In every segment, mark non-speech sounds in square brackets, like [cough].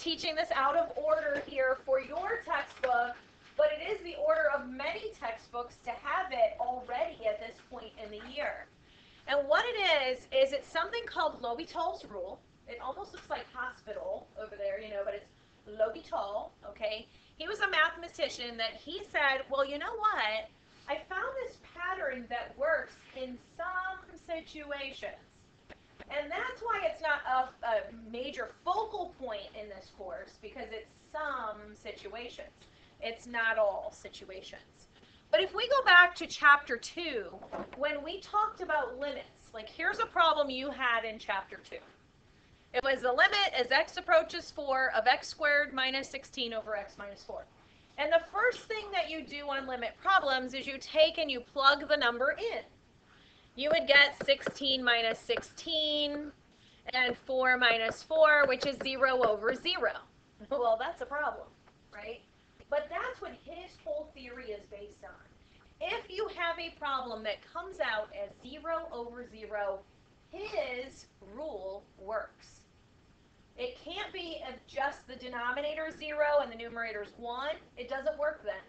teaching this out of order here for your textbook, but it is the order of many textbooks to have it already at this point in the year. And what it is, is it's something called L'Hopital's rule. It almost looks like hospital over there, you know, but it's L'Hopital, okay? He was a mathematician that he said, well, you know what? I found this pattern that works in some situations. And that's why it's not a, a major focal point in this course, because it's some situations. It's not all situations. But if we go back to chapter 2, when we talked about limits, like here's a problem you had in chapter 2. It was the limit as x approaches 4 of x squared minus 16 over x minus 4. And the first thing that you do on limit problems is you take and you plug the number in. You would get 16 minus 16 and 4 minus 4, which is 0 over 0. [laughs] Well, that's a problem, right? But that's what his whole theory is based on. If you have a problem that comes out as 0 over 0, his rule works. It can't be just the denominator is 0 and the numerator is 1. It doesn't work then.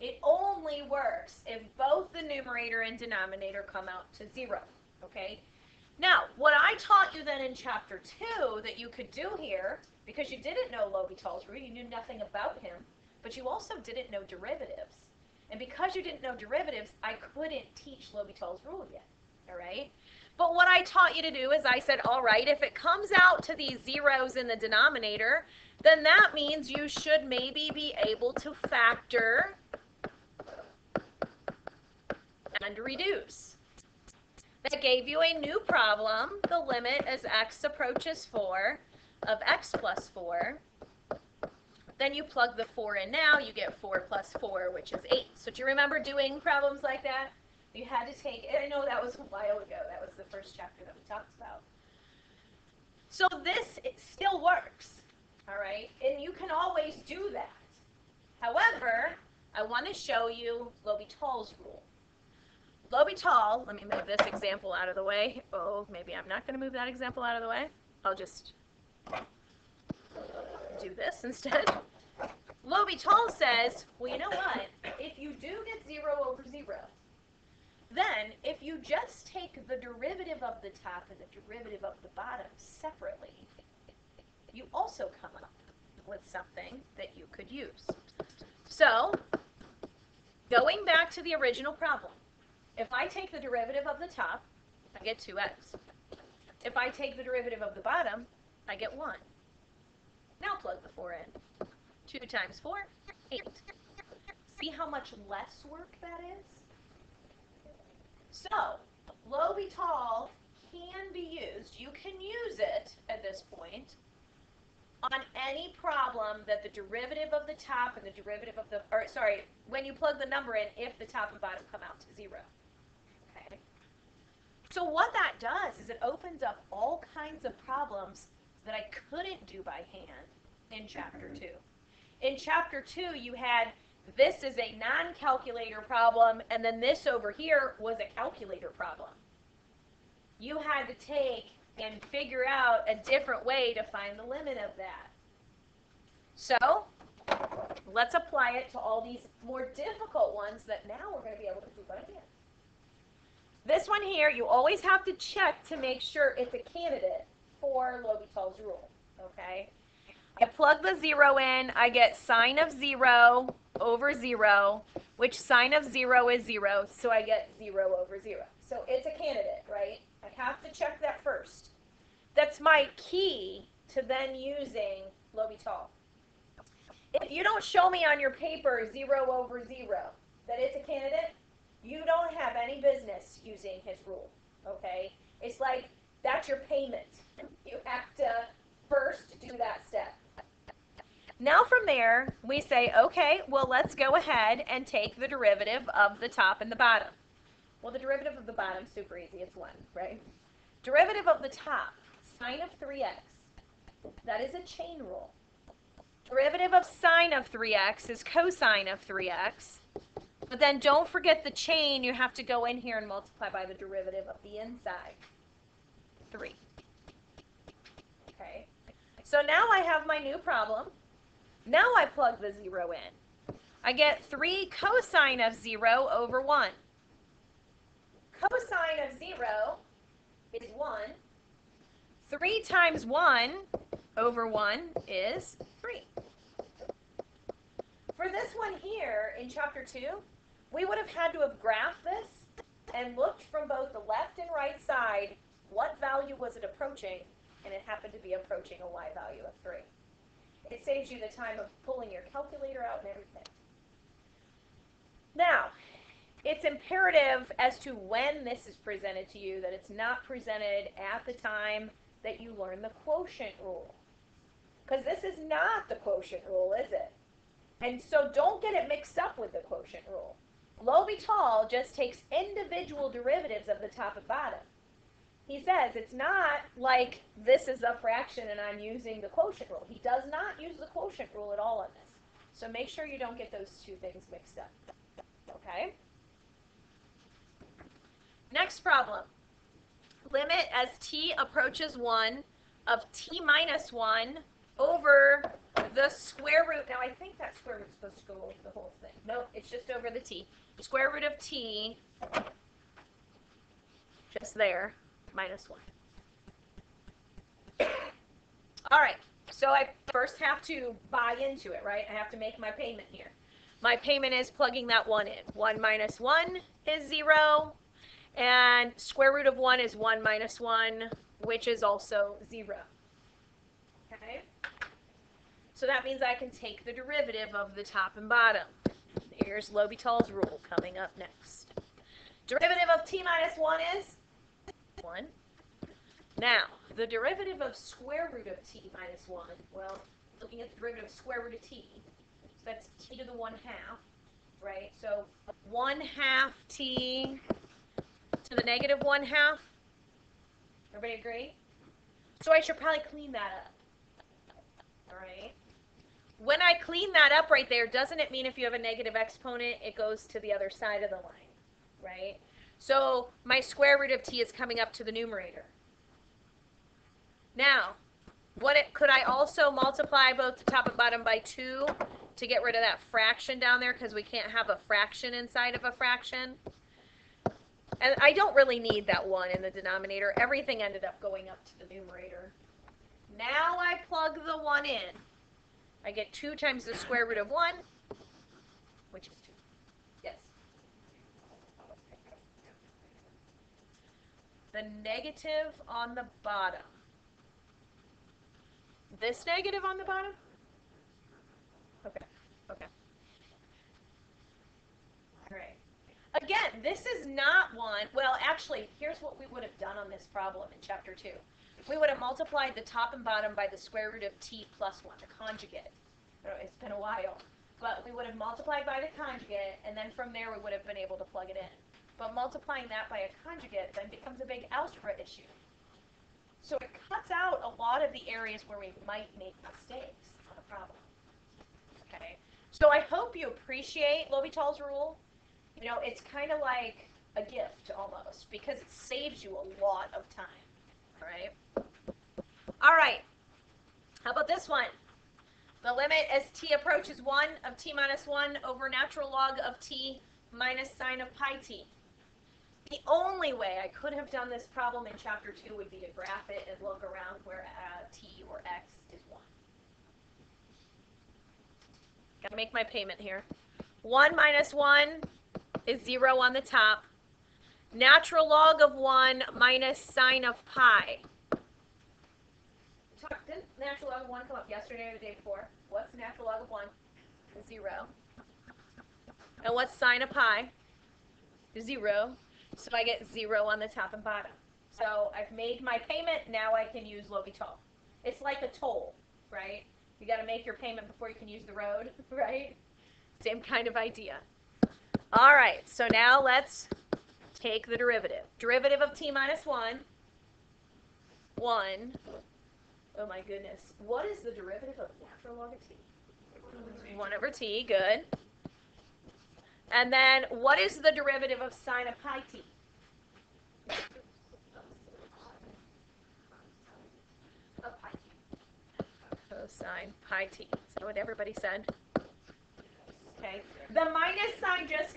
It only works if both the numerator and denominator come out to 0. Okay? Now, what I taught you then in chapter 2 that you could do here, because you didn't know L'Hopital's rule, you knew nothing about him, but you also didn't know derivatives. And because you didn't know derivatives, I couldn't teach L'Hopital's rule yet. All right? But what I taught you to do is I said, all right, if it comes out to these zeros in the denominator, then that means you should maybe be able to factor and reduce. That gave you a new problem. The limit as x approaches 4 of x plus 4. Then you plug the 4 in now, you get 4 plus 4, which is 8. So do you remember doing problems like that? You had to take, I know that was a while ago. That was the first chapter that we talked about. So this still works, all right? And you can always do that. However, I want to show you L'Hopital's rule. L'Hopital, let me move this example out of the way. Oh, maybe I'm not going to move that example out of the way. I'll just do this instead. L'Hopital says, well, you know what? If you do get 0 over 0, then if you just take the derivative of the top and the derivative of the bottom separately, you also come up with something that you could use. So, going back to the original problem, if I take the derivative of the top, I get 2x. If I take the derivative of the bottom, I get 1. Now plug the 4 in. 2 times 4, 8. See how much less work that is? So, L'Hopital can be used. You can use it at this point on any problem that the derivative of the top and the derivative of the, or sorry, when you plug the number in, if the top and bottom come out to zero. So what that does is it opens up all kinds of problems that I couldn't do by hand in chapter mm-hmm. two. In chapter two, you had this is a non-calculator problem, and then this over here was a calculator problem. You had to take and figure out a different way to find the limit of that. So, let's apply it to all these more difficult ones that now we're going to be able to do by hand. This one here, you always have to check to make sure it's a candidate for L'Hopital's rule, okay? I plug the zero in, I get sine of zero over zero, which sine of zero is zero, so I get zero over zero. So it's a candidate, right? I have to check that first. That's my key to then using L'Hopital. If you don't show me on your paper zero over zero that it's a candidate, you don't have any business using his rule, okay? It's like that's your payment. You have to first do that step. Now from there, we say, okay, well, let's go ahead and take the derivative of the top and the bottom. Well, the derivative of the bottom is super easy. It's 1, right? Derivative of the top, sine of 3x. That is a chain rule. Derivative of sine of 3x is cosine of 3x. But then don't forget the chain. You have to go in here and multiply by the derivative of the inside. 3. Okay. So now I have my new problem. Now I plug the 0 in. I get 3 cosine of 0 over 1. Cosine of 0 is 1. 3 times 1 over 1 is 3. For this one here in chapter 2, we would have had to have graphed this and looked from both the left and right side what value was it approaching, and it happened to be approaching a y value of 3. It saves you the time of pulling your calculator out and everything. Now, it's imperative as to when this is presented to you that it's not presented at the time that you learn the quotient rule. Because this is not the quotient rule, is it? And so don't get it mixed up with the quotient rule. L'Hopital just takes individual derivatives of the top and bottom. He says it's not like this is a fraction and I'm using the quotient rule. He does not use the quotient rule at all on this. So make sure you don't get those two things mixed up. Okay? Next problem. Limit as t approaches 1 of t minus 1 over the square root. Now, I think that square root is supposed to go over the whole thing. No, nope, it's just over the t. Square root of t, just there, minus 1. All right, so I first have to buy into it, right? I have to make my payment here. My payment is plugging that 1 in. 1 minus 1 is 0, and square root of 1 is 1 minus 1, which is also 0. Okay? So that means I can take the derivative of the top and bottom. Here's L'Hopital's rule coming up next. Derivative of t minus 1 is 1. Now, the derivative of square root of t minus 1, well, looking at the derivative of square root of t, so that's t to the 1 half, right? So 1 half t to the negative 1 half. Everybody agree? So I should probably clean that up. All right. When I clean that up right there, doesn't it mean if you have a negative exponent, it goes to the other side of the line, right? So my square root of t is coming up to the numerator. Now, what it, could I also multiply both the top and bottom by 2 to get rid of that fraction down there because we can't have a fraction inside of a fraction? And I don't really need that 1 in the denominator. Everything ended up going up to the numerator. Now I plug the 1 in. I get 2 times the square root of 1, which is 2. Yes? The negative on the bottom. This negative on the bottom? Okay, okay. All right. Again, this is not one, well, actually, here's what we would have done on this problem in chapter 2 we would have multiplied the top and bottom by the square root of t plus 1, the conjugate. It's been a while. But we would have multiplied by the conjugate, and then from there we would have been able to plug it in. But multiplying that by a conjugate then becomes a big algebra issue. So it cuts out a lot of the areas where we might make mistakes on a problem. Okay. So I hope you appreciate L'Hopital's rule. You know, it's kind of like a gift almost because it saves you a lot of time. All right. All right. How about this one? The limit as t approaches 1 of t minus 1 over natural log of t minus sine of pi t. The only way I could have done this problem in chapter 2 would be to graph it and look around where uh, t or x is 1. Got to make my payment here. 1 minus 1 is 0 on the top. Natural log of 1 minus sine of pi didn't natural log of 1 come up yesterday or the day before? What's natural log of 1? 0. And what's sine of pi? 0. So I get 0 on the top and bottom. So I've made my payment, now I can use L'Hopital. It's like a toll, right? You got to make your payment before you can use the road, [laughs] right? Same kind of idea. All right, so now let's take the derivative. Derivative of t minus 1, 1 Oh my goodness. What is the derivative of natural log of t? 1 over t, good. And then what is the derivative of sine of pi t? Cosine oh, pi t. Is that what everybody said? Okay. The minus sign just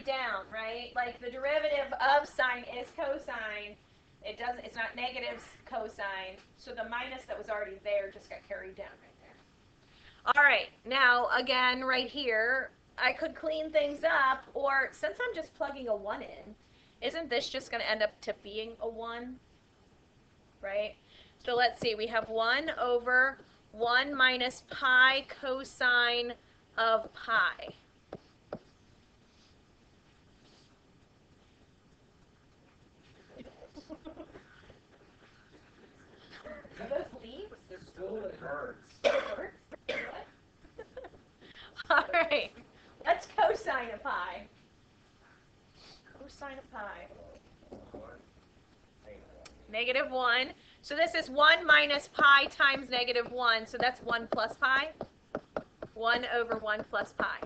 down, right? Like the derivative of sine is cosine. It doesn't. It's not negative cosine. So the minus that was already there just got carried down right there. All right. Now again, right here, I could clean things up, or since I'm just plugging a one in, isn't this just going to end up to being a one? Right. So let's see. We have one over one minus pi cosine of pi. Are those leaves? It's still it hurts. Birds? What? All right. Let's cosine of pi. Cosine of pi. Negative 1. So this is 1 minus pi times negative 1. So that's 1 plus pi. 1 over 1 plus pi.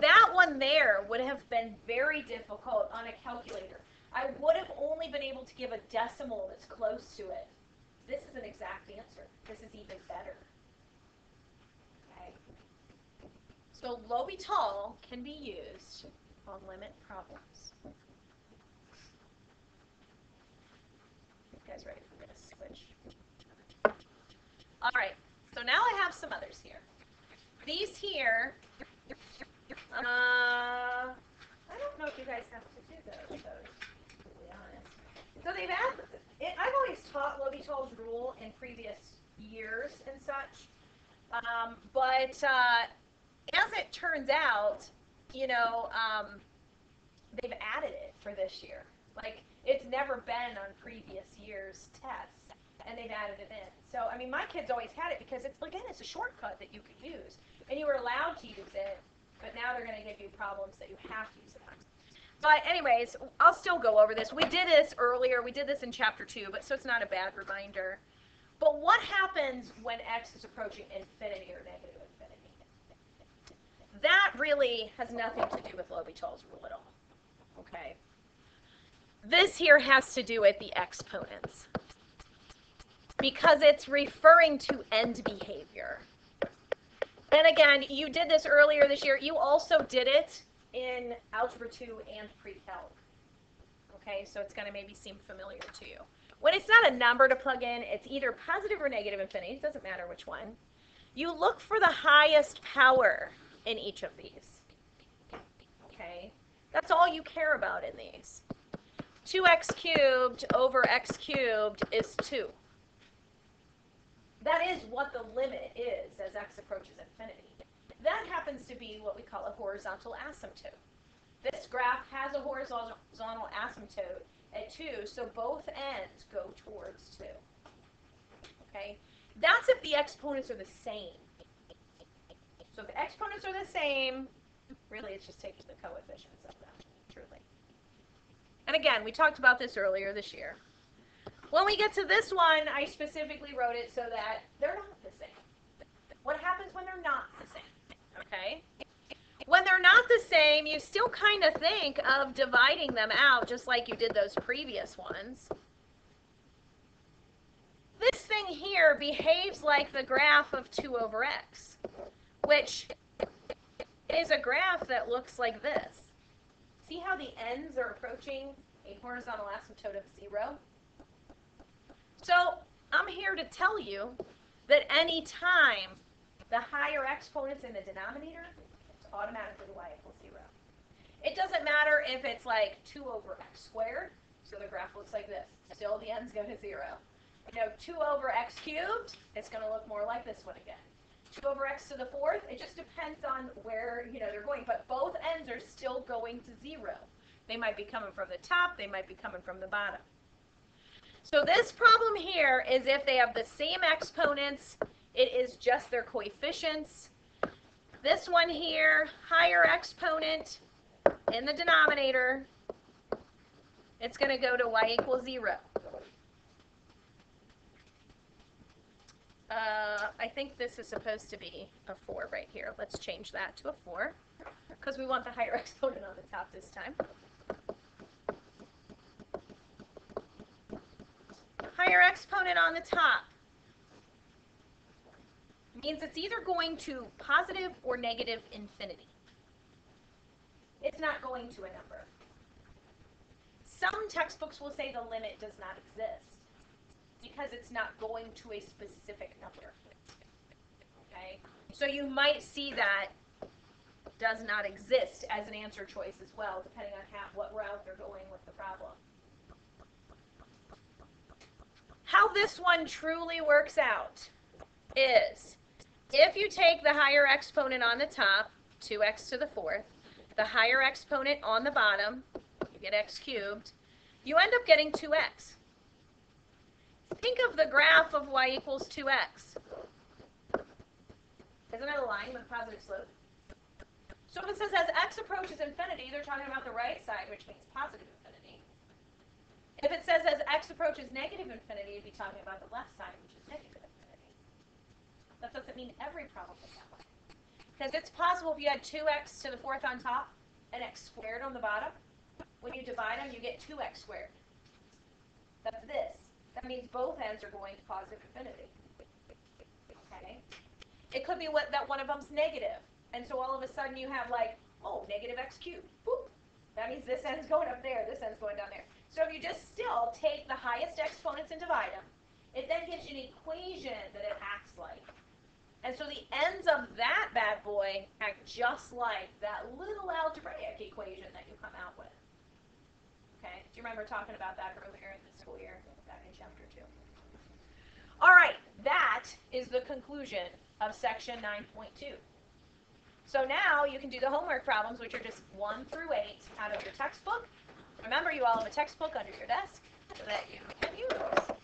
That one there would have been very difficult on a calculator. I would have only been able to give a decimal that's close to it. This is an exact answer. This is even better. Okay. So L'Hopital can be used on limit problems. You guys ready? We're going to switch. All right. So now I have some others here. These here, uh, I don't know if you guys have to do those, those to be honest. So they've added, it, I've always taught L'Hopital's rule in previous years and such. Um, but uh, as it turns out, you know, um, they've added it for this year. Like, it's never been on previous year's tests, and they've added it in. So, I mean, my kids always had it because it's, again, it's a shortcut that you could use. And you were allowed to use it, but now they're going to give you problems that you have to use it on. But anyways, I'll still go over this. We did this earlier. We did this in chapter 2, but so it's not a bad reminder. But what happens when x is approaching infinity or negative infinity? That really has nothing to do with L'Hopital's rule at all. Okay? This here has to do with the exponents. Because it's referring to end behavior. And again, you did this earlier this year. You also did it in Algebra 2 and Pre-Calc. Okay, so it's going to maybe seem familiar to you. When it's not a number to plug in, it's either positive or negative infinity. It doesn't matter which one. You look for the highest power in each of these. Okay, that's all you care about in these. 2x cubed over x cubed is 2. That is what the limit is as x approaches infinity. That happens to be what we call a horizontal asymptote. This graph has a horizontal asymptote at 2, so both ends go towards 2. Okay? That's if the exponents are the same. So if the exponents are the same, really it's just taking the coefficients of them, truly. And again, we talked about this earlier this year. When we get to this one, I specifically wrote it so that they're not the same. What happens when they're not the same? Okay? When they're not the same, you still kind of think of dividing them out just like you did those previous ones. This thing here behaves like the graph of 2 over x, which is a graph that looks like this. See how the ends are approaching a horizontal asymptote of 0? So I'm here to tell you that any time the higher exponent's in the denominator, it's automatically y equals 0. It doesn't matter if it's like 2 over x squared, so the graph looks like this. Still the ends go to 0. You know, 2 over x cubed, it's going to look more like this one again. 2 over x to the fourth, it just depends on where, you know, they're going, but both ends are still going to 0. They might be coming from the top, they might be coming from the bottom. So this problem here is if they have the same exponents, it is just their coefficients. This one here, higher exponent in the denominator, it's going to go to y equals 0. Uh, I think this is supposed to be a 4 right here. Let's change that to a 4 because we want the higher [laughs] exponent on the top this time. higher exponent on the top. means it's either going to positive or negative infinity. It's not going to a number. Some textbooks will say the limit does not exist because it's not going to a specific number. Okay? So you might see that does not exist as an answer choice as well, depending on how, what route they're going with the problem. How this one truly works out is if you take the higher exponent on the top, 2x to the fourth, the higher exponent on the bottom, you get x cubed, you end up getting 2x. Think of the graph of y equals 2x. Isn't it a line with a positive slope? So if it says as x approaches infinity, they're talking about the right side, which means positive infinity. If it says as x approaches negative infinity, you'd be talking about the left side, which is negative infinity. That doesn't mean every problem is that way. Because it's possible if you had 2x to the fourth on top and x squared on the bottom, when you divide them, you get 2x squared. That's this. That means both ends are going to positive infinity. Okay? It could be what that one of them's negative. And so all of a sudden you have like, oh, negative x cubed. Boop. That means this end's going up there, this end's going down there. So if you just still take the highest exponents and divide them, it then gives you an equation that it acts like. And so the ends of that bad boy act just like that little algebraic equation that you come out with. Okay, do you remember talking about that earlier in the school year, chapter two? All right, that is the conclusion of section 9.2. So now you can do the homework problems, which are just 1 through 8 out of your textbook. Remember, you all have a textbook under your desk so that you can use.